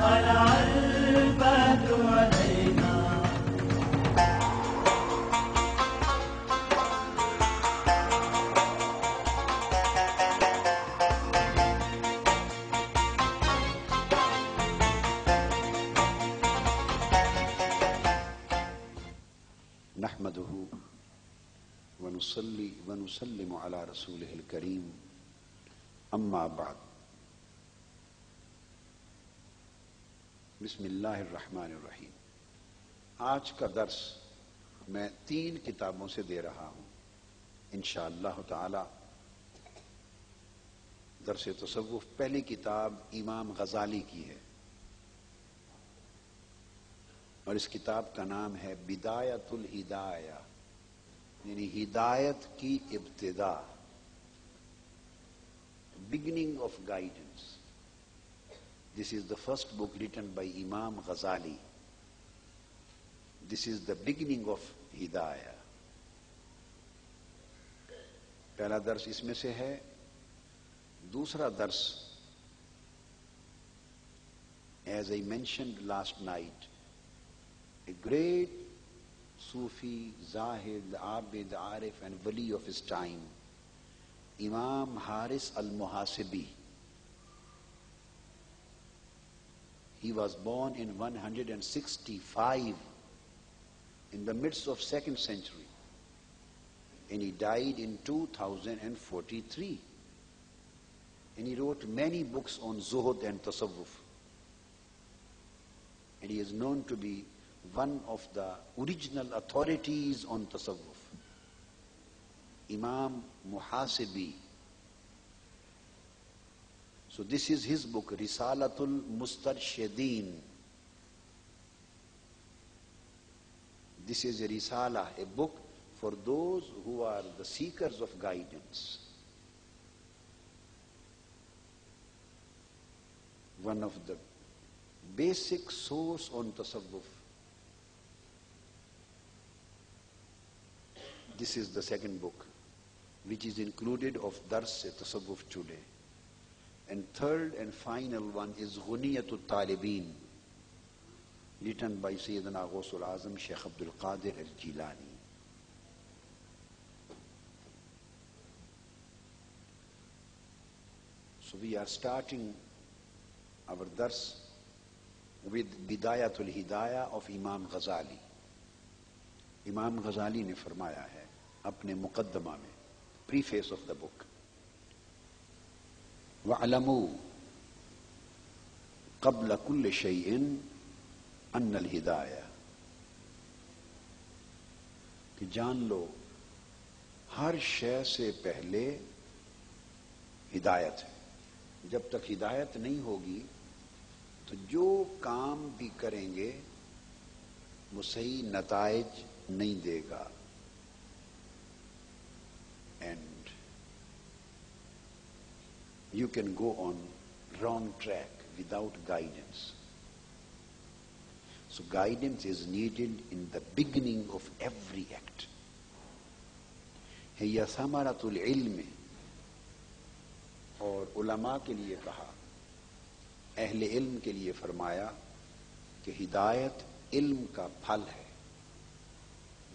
طلع علينا نحمده ونصلي ونسلم على رسوله الكريم. أما بعد. بسم اللہ الرحمن الرحیم۔ آج کا درس میں تین کتابوں سے دے رہا ہوں۔ انشاءاللہ تعالی درس تصوف پہلی کتاب امام غزالی کی ہے۔ اور اس کتاب کا نام ہے بدایت الہدایہ یعنی ہدایت کی ابتدا۔ Beginning of guidance this is the first book written by Imam Ghazali this is the beginning of ہدایا پہلا درس اس میں سے ہے. دوسرا درس as I mentioned last night a great Sufi زاہد عابد عارف اینڈ ولی of his time Imam Harith Al-Muhasibi He was born in 165 in the midst of second century and he died in 2043 and he wrote many books on Zuhud and Tasawwuf and he is known to be one of the original authorities on tasawwuf. Imam Muhasibi. So this is his book, Risalatul Mustarshideen. This is a risala, a book for those who are the seekers of guidance. One of the basic source on tasawwuf This is the second book, which is included of Dars Tasawwuf today. And third and final one is Ghuniyatul Talibin, written by Sayyidina Ghusul Azam Sheikh Abdul Qadir al-Jilani. So we are starting our Dars with Bidayatul Hidayah of Imam Ghazali. امام غزالی نے فرمایا ہے اپنے مقدمہ میں پری face of the بک وَعْلَمُوا قبل كل شيء ان الہدایہ کہ جان لو، ہر شے سے پہلے ہدایت ہے۔ جب تک ہدایت نہیں ہوگی، تو جو کام بھی کریں گے، وہ صحیح نتائج نہیں دے گا and you can go on wrong track without guidance so guidance is needed in the beginning of every act ہے یا سمارت العلم. اور علماء کے لیے کہا، اہل علم کے لیے فرمایا کہ ہدایت علم کا پھل ہے۔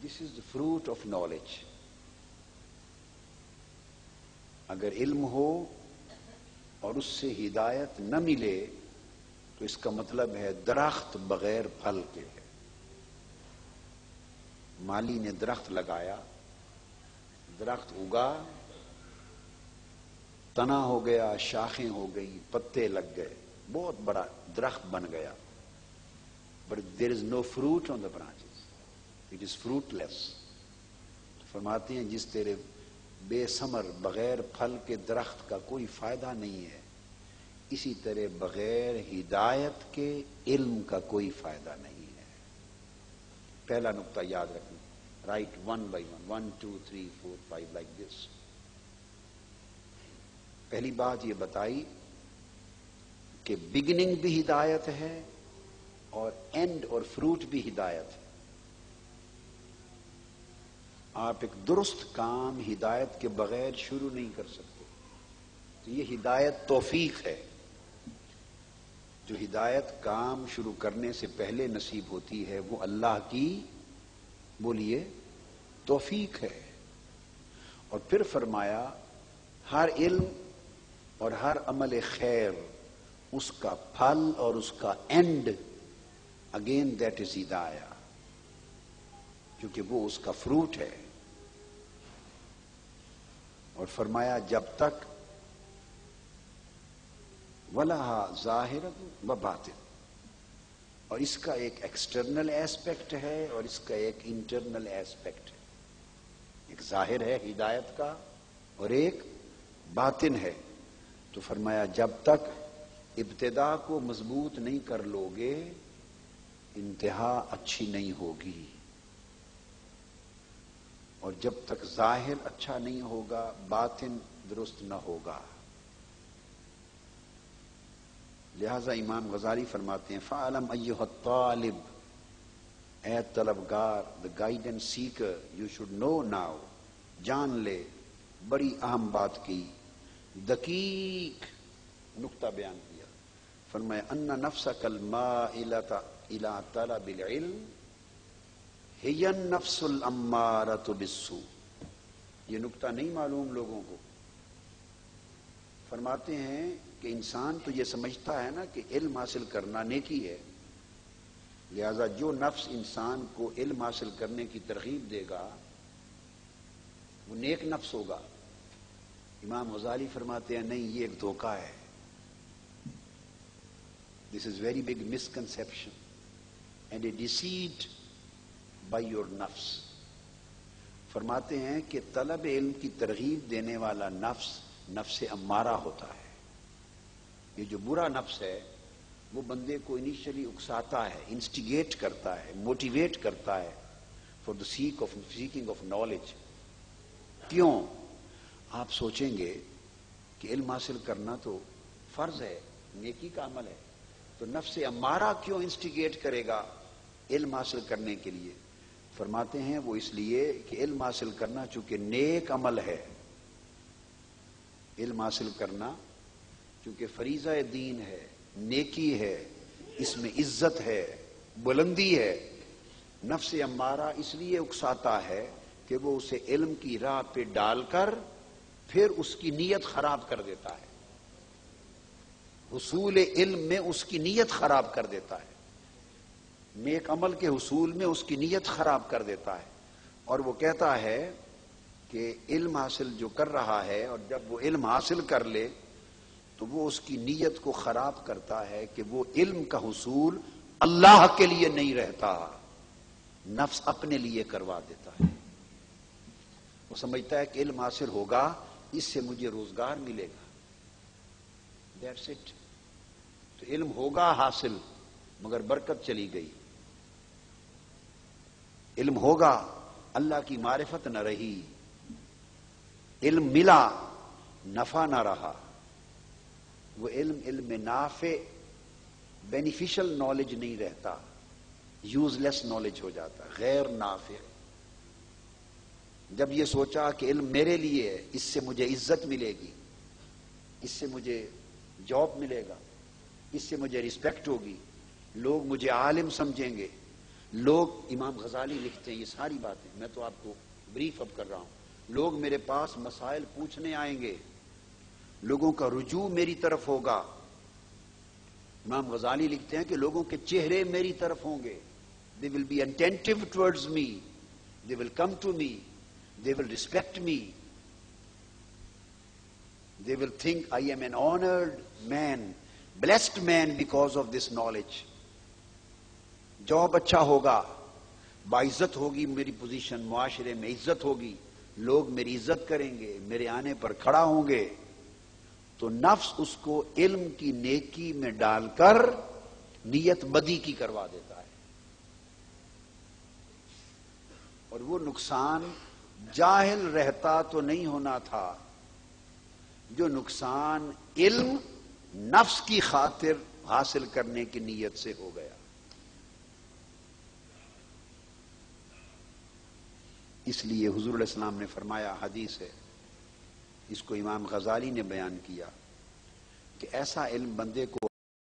This is the fruit of knowledge اگر علم ہو اور اس سے ہدایت نہ ملے تو اس کا مطلب ہے درخت بغیر پھل کے ہے۔ مالی نے درخت لگایا، درخت اگا، تنا ہو گیا، شاخیں ہو گئی پتے لگ گئے۔ بہت بڑا درخت بن گیا۔ But there is no fruit on the branch it is fruitless فرماتے ہیں، جس تیرے بے سمر بغیر پھل کے درخت کا کوئی فائدہ نہیں ہے۔ اسی طرح بغیر ہدایت کے علم کا کوئی فائدہ نہیں ہے۔ پہلا نقطہ یاد رکھنا۔ Right one by one one two three four five like this پہلی بات یہ بتائی کہ بگننگ بھی ہدایت ہے اور اینڈ اور فروٹ بھی ہدایت ہے۔ آپ ایک درست کام ہدایت کے بغیر شروع نہیں کر سکتے۔ تو یہ ہدایت توفیق ہے۔ جو ہدایت کام شروع کرنے سے پہلے نصیب ہوتی ہے، وہ اللہ کی، بولیے، توفیق ہے۔ اور پھر فرمایا، ہر علم اور ہر عمل خیر، اس کا پھل اور اس کا اینڈ اگین دیٹ از ہدایا کیونکہ وہ اس کا فروٹ ہے۔ اور فرمایا، جب تک ولا ظاہر و باطن اور اس کا ایک ایکسٹرنل ایسپیکٹ ہے، اور اس کا ایک انٹرنل ایسپیکٹ ہے۔ ایک ظاہر ہے ہدایت کا، اور ایک باطن ہے۔ تو فرمایا، جب تک ابتدا کو مضبوط نہیں کر لو گے انتہا اچھی نہیں ہوگی۔ اور جب تک ظاہر اچھا نہیں ہوگا، باطن درست نہ ہوگا۔ لہذا امام غزالی فرماتے ہیں، فعلم ایوہ الطالب۔ اے طلبگار the guidance seeker you should know now جان لے، بڑی اہم بات کی۔ دقیق نقطہ بیان کیا۔ فرمایا ان نفس کل ما الى طلب العلم۔ ہی النفس الامارت بالسو یہ نقطہ نہیں معلوم لوگوں کو۔ فرماتے ہیں کہ انسان تو یہ سمجھتا ہے نا کہ علم حاصل کرنا نیکی ہے۔ لہذا جو نفس انسان کو علم حاصل کرنے کی ترغیب دے گا، وہ نیک نفس ہوگا۔ امام غزالی فرماتے ہیں، نہیں، یہ ایک دھوکہ ہے۔ This is very big misconception and a deceit by your نفس فرماتے ہیں کہ طلب علم کی ترغیب دینے والا نفس نفس امارہ ہوتا ہے۔ یہ جو برا نفس ہے، وہ بندے کو انیشلی اکساتا ہے انسٹیگیٹ کرتا ہے موٹیویٹ کرتا ہے for the sake of seeking of knowledge کیوں؟ آپ سوچیں گے کہ علم حاصل کرنا تو فرض ہے، نیکی کا عمل ہے۔ تو نفس امارہ کیوں انسٹیگیٹ کرے گا علم حاصل کرنے کے لیے؟ فرماتے ہیں وہ اس لیے کہ علم حاصل کرنا چونکہ نیک عمل ہے۔ علم حاصل کرنا کیونکہ فریضہ دین ہے، نیکی ہے، اس میں عزت ہے، بلندی ہے۔ نفس امارہ اس لیے اکساتا ہے کہ وہ اسے علم کی راہ پہ ڈال کر پھر اس کی نیت خراب کر دیتا ہے۔ حصول علم میں اس کی نیت خراب کر دیتا ہے۔ نیک عمل کے حصول میں اس کی نیت خراب کر دیتا ہے اور وہ کہتا ہے کہ علم حاصل جو کر رہا ہے اور جب وہ علم حاصل کر لے تو وہ اس کی نیت کو خراب کرتا ہے کہ وہ علم کا حصول اللہ کے لیے نہیں رہتا، نفس اپنے لیے کروا دیتا ہے۔ وہ سمجھتا ہے کہ علم حاصل ہوگا، اس سے مجھے روزگار ملے گا۔ دیٹس اٹ تو علم ہوگا حاصل، مگر برکت چلی گئی۔ علم ہوگا، اللہ کی معرفت نہ رہی، علم ملا، نفع نہ رہا۔ وہ علم علم نافع بینیفیشل نالج نہیں رہتا یوز لیس نالج ہو جاتا، غیر نافع۔ جب یہ سوچا کہ علم میرے لیے ہے، اس سے مجھے عزت ملے گی، اس سے مجھے جاب ملے گا، اس سے مجھے رسپیکٹ ہوگی، لوگ مجھے عالم سمجھیں گے۔ لوگ امام غزالی لکھتے ہیں، یہ ساری باتیں۔ میں تو آپ کو بریف اب کر رہا ہوں۔ لوگ میرے پاس مسائل پوچھنے آئیں گے۔ لوگوں کا رجوع میری طرف ہوگا۔ امام غزالی لکھتے ہیں کہ لوگوں کے چہرے میری طرف ہوں گے۔ They will be attentive towards me they will come to me they will respect me they will think I am an honoured man blessed man because of this knowledge job اچھا ہوگا، باعزت ہوگی میری پوزیشن، معاشرے میں عزت ہوگی، لوگ میری عزت کریں گے، میرے آنے پر کھڑا ہوں گے۔ تو نفس اس کو علم کی نیکی میں ڈال کر نیت بدی کی کروا دیتا ہے۔ اور وہ نقصان جاہل رہتا تو نہیں ہونا تھا، جو نقصان علم نفس کی خاطر حاصل کرنے کی نیت سے ہو گیا اس لیے حضور علیہ السلام نے فرمایا، حدیث ہے، اس کو امام غزالی نے بیان کیا کہ ایسا علم بندے کو